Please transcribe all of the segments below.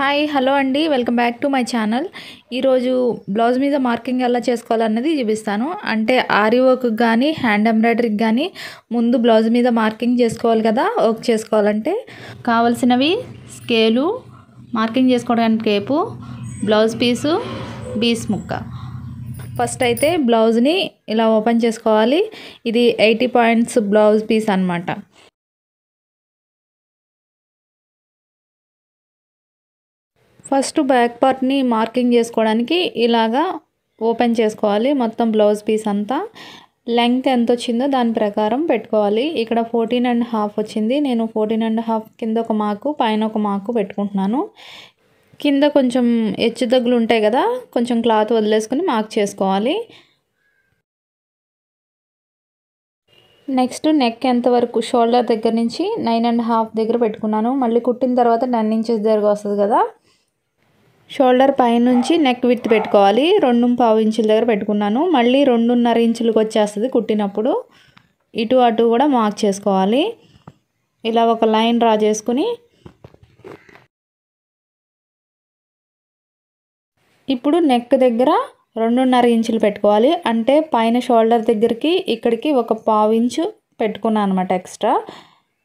Hi hello అండి. Welcome back to my channel. ఈరోజు blouse మీద మార్కింగ్ ఎలా చేసుకోవాలన్నది చూపిస్తాను. అంటే ఆరి వర్క్కి కానీ హ్యాండ్ ఎంబ్రాయిడరీకి కానీ ముందు బ్లౌజ్ మీద మార్కింగ్ చేసుకోవాలి కదా. వర్క్ చేసుకోవాలంటే కావలసినవి స్కేలు మార్కింగ్ చేసుకోవడానికి టేపు బ్లౌజ్ పీసు బీస్ ముక్క. ఫస్ట్ అయితే బ్లౌజ్ని ఇలా ఓపెన్ చేసుకోవాలి. ఇది ఎయిటీ పాయింట్స్ బ్లౌజ్ పీస్ అనమాట ఫస్ట్ బ్యాక్ పార్ట్ని మార్కింగ్ చేసుకోవడానికి ఇలాగా ఓపెన్ చేసుకోవాలి. మొత్తం బ్లౌజ్ పీస్ అంతా. లెంగ్త్ ఎంత వచ్చిందో దాని ప్రకారం పెట్టుకోవాలి. ఇక్కడ ఫోర్టీన్ అండ్ హాఫ్ వచ్చింది. నేను ఫోర్టీన్ అండ్ హాఫ్ కింద ఒక మార్కు పైన ఒక మార్కు పెట్టుకుంటున్నాను. కింద కొంచెం హెచ్చు దగ్గులు ఉంటాయి కదా కొంచెం క్లాత్ వదిలేసుకుని మార్క్ చేసుకోవాలి. నెక్స్ట్ నెక్ ఎంత వరకు షోల్డర్ దగ్గర నుంచి నైన్ అండ్ హాఫ్ దగ్గర పెట్టుకున్నాను. మళ్ళీ కుట్టిన తర్వాత నైన్ ఇంచెస్ దగ్గర వస్తుంది కదా. షోల్డర్ పైనుంచి నెక్ విత్ పెట్టుకోవాలి. రెండు పావు ఇంచుల దగ్గర పెట్టుకున్నాను. మళ్ళీ రెండున్నర ఇంచులకు వచ్చేస్తుంది కుట్టినప్పుడు. ఇటు అటు కూడా మార్క్ చేసుకోవాలి. ఇలా ఒక లైన్ డ్రా చేసుకుని ఇప్పుడు నెక్ దగ్గర రెండున్నర ఇంచులు పెట్టుకోవాలి. అంటే పైన షోల్డర్ దగ్గరికి ఇక్కడికి ఒక పావు ఇంచు పెట్టుకున్నాను అనమాట ఎక్స్ట్రా.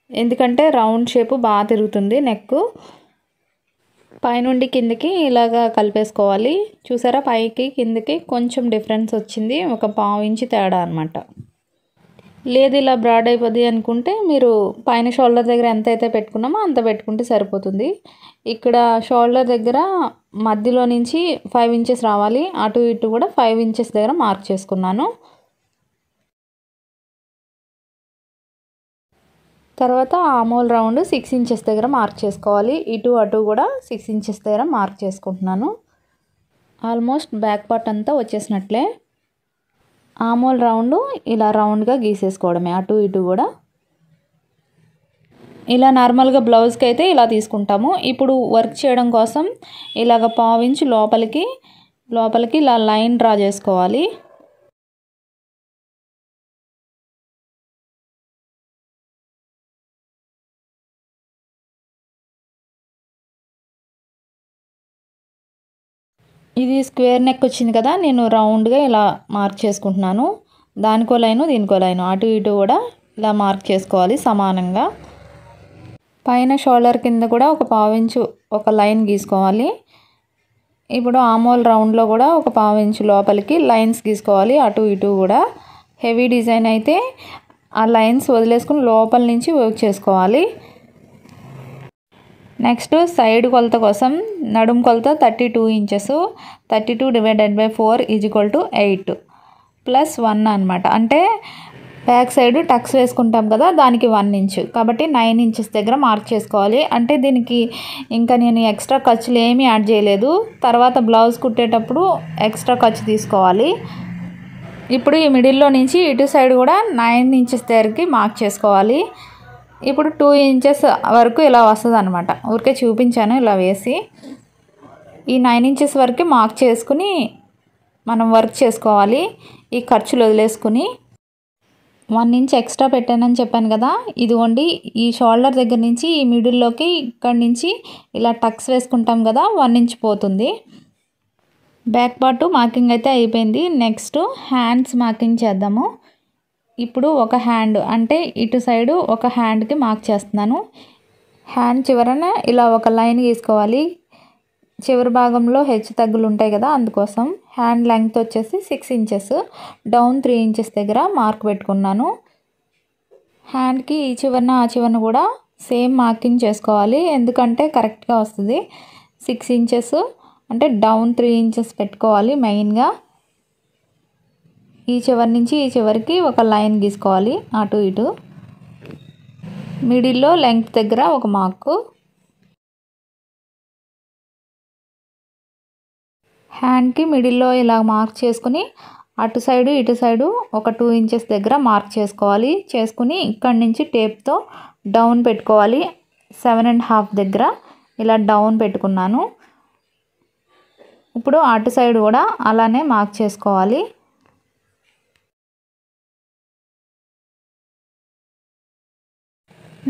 ఎందుకంటే రౌండ్ షేప్ బాగా తిరుగుతుంది నెక్ పైనుండి కిందకి ఇలాగా కలిపేసుకోవాలి. చూసారా? పైకి కిందకి కొంచెం డిఫరెన్స్ వచ్చింది. ఒక పావు ఇంచు తేడా అనమాట లేదు ఇలా బ్రాడ్ అయిపోద్ది అనుకుంటే మీరు పైన షోల్డర్ దగ్గర ఎంత అయితే పెట్టుకున్నామో అంత పెట్టుకుంటే సరిపోతుంది. ఇక్కడ షోల్డర్ దగ్గర మధ్యలో నుంచి ఫైవ్ ఇంచెస్ రావాలి. అటు ఇటు కూడా ఫైవ్ ఇంచెస్ దగ్గర మార్క్ చేసుకున్నాను. తర్వాత ఆమోల్ రౌండ్ సిక్స్ ఇంచెస్ దగ్గర మార్క్ చేసుకోవాలి. ఇటు అటు కూడా సిక్స్ ఇంచెస్ దగ్గర మార్క్ చేసుకుంటున్నాను. ఆల్మోస్ట్ బ్యాక్ పార్ట్ అంతా వచ్చేసినట్లే. ఆమోల్ రౌండ్ ఇలా రౌండ్గా గీసేసుకోవడమే అటు ఇటు కూడా. ఇలా నార్మల్గా బ్లౌజ్కి అయితే ఇలా తీసుకుంటాము. ఇప్పుడు వర్క్ చేయడం కోసం ఇలాగ పావించి లోపలికి లోపలికి ఇలా లైన్ డ్రా చేసుకోవాలి. ఇది స్క్వేర్ నెక్ వచ్చింది కదా నేను రౌండ్గా ఇలా మార్క్ చేసుకుంటున్నాను. దానికో లైను దీనికో లైను అటు ఇటు కూడా ఇలా మార్క్ చేసుకోవాలి సమానంగా. పైన షోల్డర్ కింద కూడా ఒక పావించు ఒక లైన్ గీసుకోవాలి. ఇప్పుడు ఆమోల్ రౌండ్లో కూడా ఒక పావించు లోపలికి లైన్స్ గీసుకోవాలి అటు ఇటు కూడా. హెవీ డిజైన్ అయితే ఆ లైన్స్ వదిలేసుకుని లోపల నుంచి వర్క్ చేసుకోవాలి. నెక్స్ట్ సైడ్ కొలత కోసం నడుము కొలత thirty two inches thirty two divided by four equal to eight plus one అనమాట అంటే బ్యాక్ సైడ్ టక్స్ వేసుకుంటాం కదా దానికి వన్ ఇంచ్. కాబట్టి నైన్ ఇంచెస్ దగ్గర మార్క్ చేసుకోవాలి. అంటే దీనికి ఇంకా నేను ఎక్స్ట్రా ఖర్చులు ఏమీ యాడ్ చేయలేదు. తర్వాత బ్లౌజ్ కుట్టేటప్పుడు ఎక్స్ట్రా ఖర్చు తీసుకోవాలి. ఇప్పుడు ఈ మిడిల్లో నుంచి ఇటు సైడ్ కూడా నైన్ ఇంచెస్ దగ్గరికి మార్క్ చేసుకోవాలి. ఇప్పుడు టూ ఇంచెస్ వరకు ఇలా వస్తుంది అనమాట ఊరికే చూపించాను ఇలా వేసి. ఈ నైన్ ఇంచెస్ వరకు మార్క్ చేసుకుని మనం వర్క్ చేసుకోవాలి. ఈ ఖర్చులు వదిలేసుకుని. వన్ ఇంచ్ ఎక్స్ట్రా పెట్టానని చెప్పాను కదా. ఇదిగోండి ఈ షోల్డర్ దగ్గర నుంచి ఈ మిడిల్లోకి ఇక్కడి నుంచి ఇలా టక్స్ వేసుకుంటాం కదా వన్ ఇంచ్ పోతుంది. బ్యాక్ పార్ట్ మార్కింగ్ అయితే అయిపోయింది. నెక్స్ట్ హ్యాండ్స్ మార్కింగ్ చేద్దాము. ఇప్పుడు ఒక హ్యాండ్ అంటే ఇటు సైడు ఒక హ్యాండ్కి మార్క్ చేస్తున్నాను. హ్యాండ్ చివరన ఇలా ఒక లైన్ గీసుకోవాలి. చివరి భాగంలో హెచ్చు తగ్గులు ఉంటాయి కదా అందుకోసం హ్యాండ్ లెంగ్త్ వచ్చేసి six inches down three inches దగ్గర మార్క్ పెట్టుకున్నాను. హ్యాండ్కి ఈ చివరన ఆ చివరన కూడా సేమ్ మార్కింగ్ చేసుకోవాలి. ఎందుకంటే కరెక్ట్గా వస్తుంది. సిక్స్ ఇంచెస్ అంటే డౌన్ త్రీ ఇంచెస్ పెట్టుకోవాలి మెయిన్గా ఈ చివరి నుంచి ఈ చివరికి ఒక లైన్ గీసుకోవాలి. అటు ఇటు. మిడిల్లో లెంగ్త్ దగ్గర ఒక మార్కు. హ్యాండ్కి మిడిల్లో ఇలా మార్క్ చేసుకుని అటు సైడు ఇటు సైడు ఒక టూ ఇంచెస్ దగ్గర మార్క్ చేసుకోవాలి. చేసుకుని ఇక్కడి నుంచి టేప్తో డౌన్ పెట్టుకోవాలి. సెవెన్ అండ్ హాఫ్ దగ్గర ఇలా డౌన్ పెట్టుకున్నాను. ఇప్పుడు అటు సైడ్ కూడా అలానే మార్క్ చేసుకోవాలి.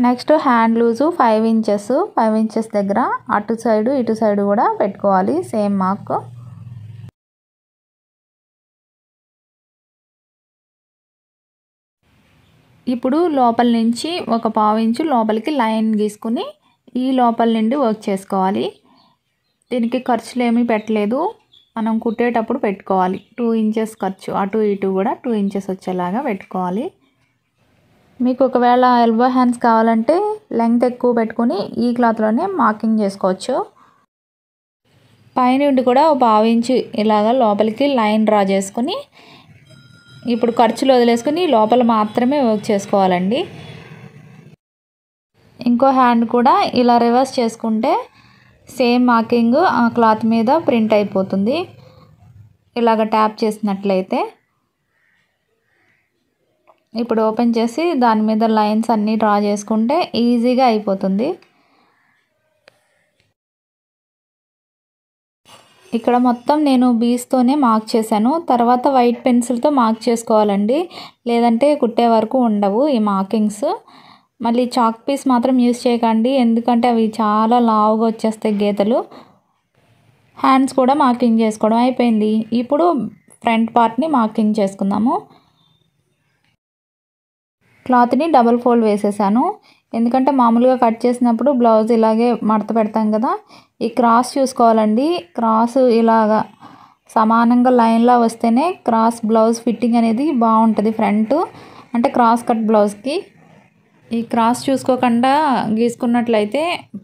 Next hand loose five inches five inches దగ్గర అటు సైడు ఇటు సైడు కూడా పెట్టుకోవాలి సేమ్ మార్క్. ఇప్పుడు లోపల నుంచి ఒక పావు ఇంచు లోపలికి లైన్ గీసుకుని ఈ లోపల నుండి వర్క్ చేసుకోవాలి. దీనికి ఖర్చులు ఏమీ పెట్టలేదు. మనం కుట్టేటప్పుడు పెట్టుకోవాలి. టూ ఇంచెస్ ఖర్చు అటు ఇటు కూడా టూ ఇంచెస్ వచ్చేలాగా పెట్టుకోవాలి. మీకు ఒకవేళ ఎల్బో హ్యాండ్స్ కావాలంటే లెంగ్త్ ఎక్కువ పెట్టుకొని ఈ క్లాత్లోనే మార్కింగ్ చేసుకోవచ్చు. పైనుండి కూడా ఒక పావు ఇలాగ లోపలికి లైన్ డ్రా చేసుకుని ఇప్పుడు ఖర్చులు వదిలేసుకుని లోపల మాత్రమే వర్క్ చేసుకోవాలండి. ఇంకో హ్యాండ్ కూడా ఇలా రివర్స్ చేసుకుంటే సేమ్ మార్కింగ్ ఆ క్లాత్ మీద ప్రింట్ అయిపోతుంది. ఇలాగ ట్యాప్ చేసినట్లయితే. ఇప్పుడు ఓపెన్ చేసి దాని మీద లైన్స్ అన్నీ డ్రా చేసుకుంటే ఈజీగా అయిపోతుంది. ఇక్కడ మొత్తం నేను బీస్తోనే మార్క్ చేశాను. తర్వాత వైట్ పెన్సిల్తో మార్క్ చేసుకోవాలండి. లేదంటే కుట్టే వరకు ఉండవు ఈ మార్కింగ్స్. మళ్ళీ చాక్ పీస్ మాత్రం యూస్ చేయకండి. ఎందుకంటే అవి చాలా లావుగా వచ్చేస్తాయి గీతలు. హ్యాండ్స్ కూడా మార్కింగ్ చేసుకోవడం అయిపోయింది. ఇప్పుడు ఫ్రంట్ పార్ట్ని మార్కింగ్ చేసుకుందాము. క్లాత్ని డబల్ ఫోల్డ్ వేసేసాను. ఎందుకంటే మామూలుగా కట్ చేసినప్పుడు బ్లౌజ్ ఇలాగే మడత పెడతాం కదా ఈ క్రాస్ చూసుకోవాలండి. క్రాస్ ఇలాగా సమానంగా లైన్లా వస్తేనే క్రాస్ బ్లౌజ్ ఫిట్టింగ్ అనేది బాగుంటుంది ఫ్రంట్. అంటే క్రాస్ కట్ బ్లౌజ్కి. ఈ క్రాస్ చూసుకోకుండా గీసుకున్నట్లయితే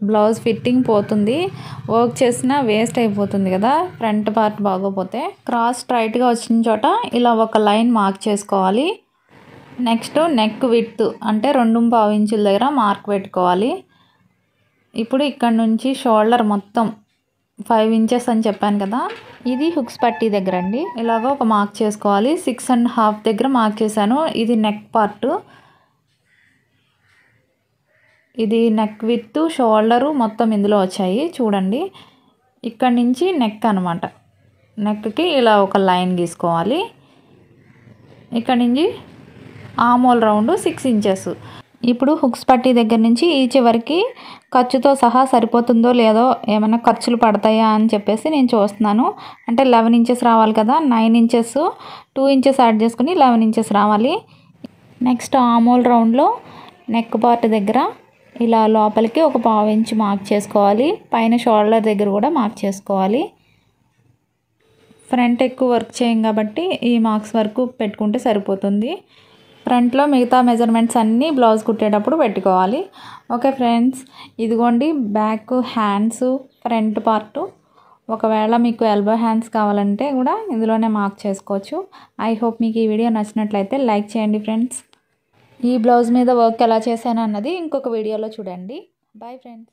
బ్లౌజ్ ఫిట్టింగ్ పోతుంది. వర్క్ చేసినా వేస్ట్ అయిపోతుంది కదా ఫ్రంట్ పార్ట్ బాగోపోతే. క్రాస్ స్ట్రైట్గా వచ్చిన చోట ఇలా ఒక లైన్ మార్క్ చేసుకోవాలి. నెక్స్ట్ నెక్ విత్ అంటే రెండు పావు ఇంచుల దగ్గర మార్క్ పెట్టుకోవాలి. ఇప్పుడు ఇక్కడ నుంచి షోల్డర్ మొత్తం ఫైవ్ ఇంచెస్ అని చెప్పాను కదా ఇది హుక్స్ పట్టీ దగ్గర అండి. ఇలాగ ఒక మార్క్ చేసుకోవాలి. సిక్స్ అండ్ హాఫ్ దగ్గర మార్క్ చేశాను. ఇది నెక్ పార్ట్ ఇది నెక్ విత్ షోల్డరు మొత్తం ఇందులో వచ్చాయి. చూడండి. ఇక్కడ నుంచి నెక్ అనమాట నెక్కి ఇలా ఒక లైన్ గీసుకోవాలి. ఇక్కడ నుంచి ఆమోల్ రౌండ్ సిక్స్ ఇంచెస్ ఇప్పుడు హుక్స్ పట్టీ దగ్గర నుంచి ఈ చివరికి ఖర్చుతో సహా సరిపోతుందో లేదో ఏమైనా ఖర్చులు పడతాయా అని చెప్పేసి నేను చూస్తున్నాను. అంటే లెవెన్ ఇంచెస్ రావాలి కదా nine inches two inches add చేసుకుని లెవెన్ ఇంచెస్ రావాలి. నెక్స్ట్ ఆమోల్ రౌండ్లో నెక్ పార్ట్ దగ్గర ఇలా లోపలికి ఒక పావు ఇంచ్ మార్క్ చేసుకోవాలి. పైన షోల్డర్ దగ్గర కూడా మార్క్ చేసుకోవాలి. ఫ్రంట్ ఎక్కువ వర్క్ చేయం కాబట్టి ఈ మార్క్స్ వరకు పెట్టుకుంటే సరిపోతుంది. ఫ్రంట్లో మిగతా మెజర్మెంట్స్ అన్నీ బ్లౌజ్ కుట్టేటప్పుడు పెట్టుకోవాలి. ఓకే ఫ్రెండ్స్ ఇదిగోండి బ్యాక్ హ్యాండ్స్ ఫ్రంట్ పార్ట్. ఒకవేళ మీకు ఎల్బో హ్యాండ్స్ కావాలంటే కూడా ఇందులోనే మార్క్ చేసుకోవచ్చు. ఐ హోప్ మీకు ఈ వీడియో నచ్చినట్లయితే లైక్ చేయండి ఫ్రెండ్స్. ఈ బ్లౌజ్ మీద వర్క్ ఎలా చేశాను అన్నది ఇంకొక వీడియోలో చూడండి. Bye friends.